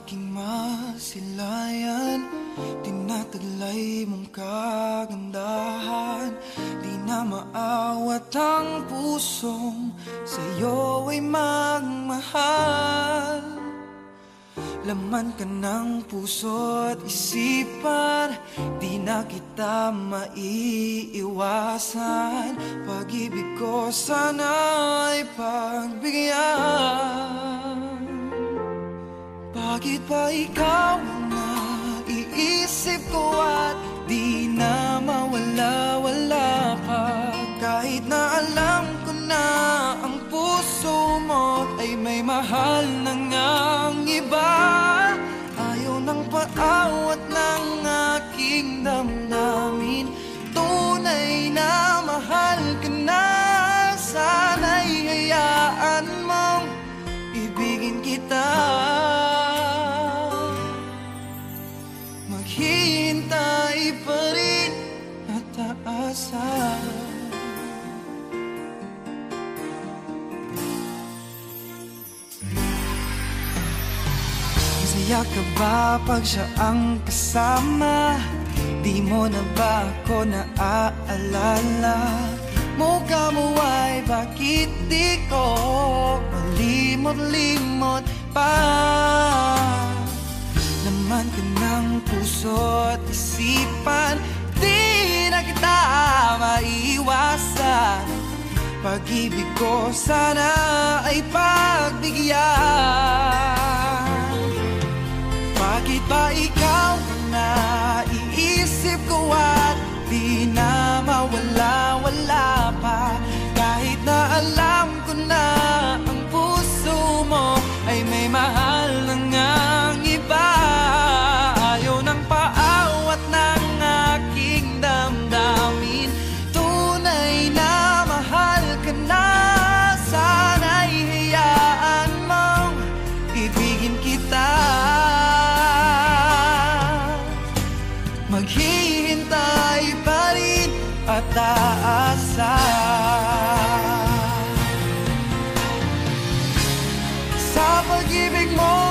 aking masilayan. Tinataglay mong kagandahan. Di na maawat ang pusong Sa'yo ay magmahal. Laman ka ng puso at isipan Di na kita maiiwasan. Pag-ibig ko sana ay pagbigyan Bakit ba ikaw ang naiisip ko at Di na mawala-wala pa Kahit na alam ko na ang puso mo Ay may mahal na ngang iba Maghihintay pa rin at aasa Masaya ka ba pag siya ang kasama? Di mo na ba ako naaalala? Mukha mo ay bakit di ko malimot-limot pa? Laman ka at isipan Di na kita maiwasan. Pag-ibig ko sana ay pagbigyan. Bakit ba ikaw ang naiisip ko at Di na mawala-wala pa? Kahit na alam Maghihintay pa rin at aasa. Sa pag-ibig mo